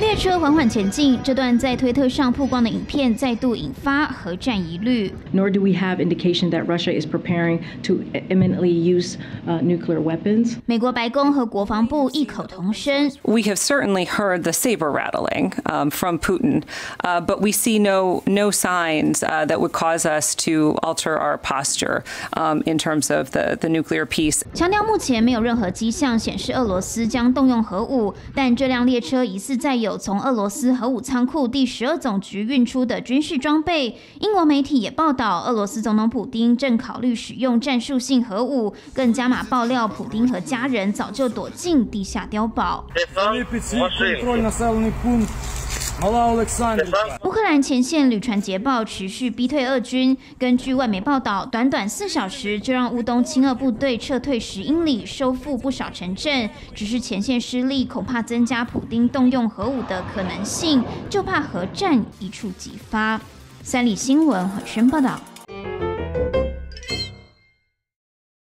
列车缓缓前进，这段在推特上曝光的影片再度引发核战疑虑。Nor do we have indication that Russia is preparing to imminently use nuclear weapons. 美国白宫和国防部异口同声：We have certainly heard the saber rattling from Putin, but we see no no signs that would cause us to alter our posture in terms of the the nuclear peace. 强调目前没有任何迹象显示俄罗斯将动用核武，但这辆列车疑似载有。有从俄罗斯核武仓库第十二总局运出的军事装备。英国媒体也报道，俄罗斯总统普京正考虑使用战术性核武，更加码爆料，普京和家人早就躲进地下碉堡。乌克兰前线屡传捷报，持续逼退俄军。根据外媒报道，短短四小时就让乌东亲俄部队撤退十英里，收复不少城镇。只是前线失利，恐怕增加普丁动用核武的可能性，就怕核战一触即发。三立新闻和宣报道。